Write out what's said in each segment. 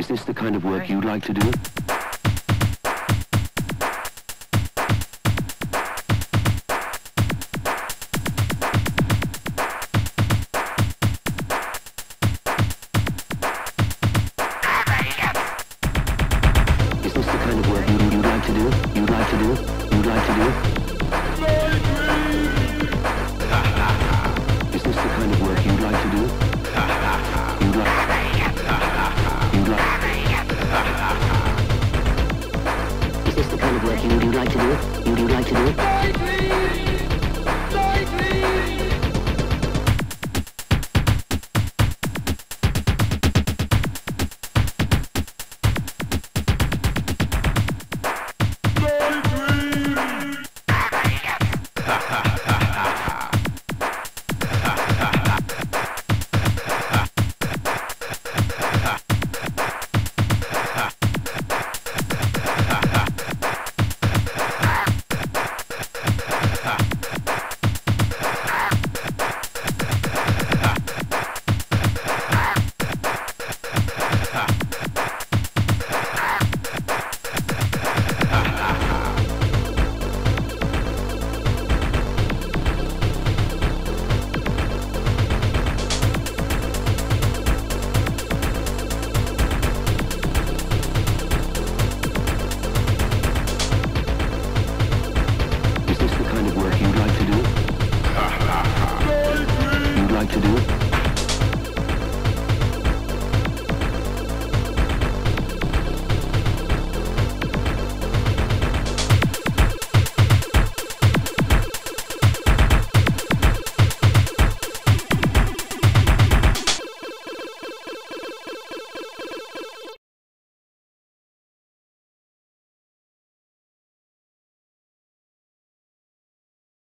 Is this the kind of work you'd like to do? Is this the kind of work you- you'd like to do? You'd like to do? You'd like to do? Of you'd, you'd like to do? You'd, you'd like to do? Is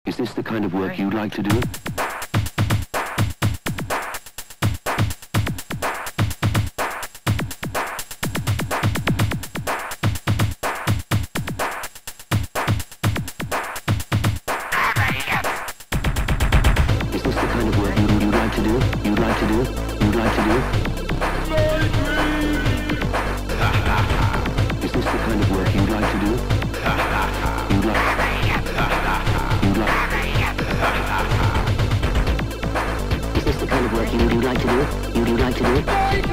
Is this the kind of work you'd like to do? You- like to do? You'd, you'd like to do?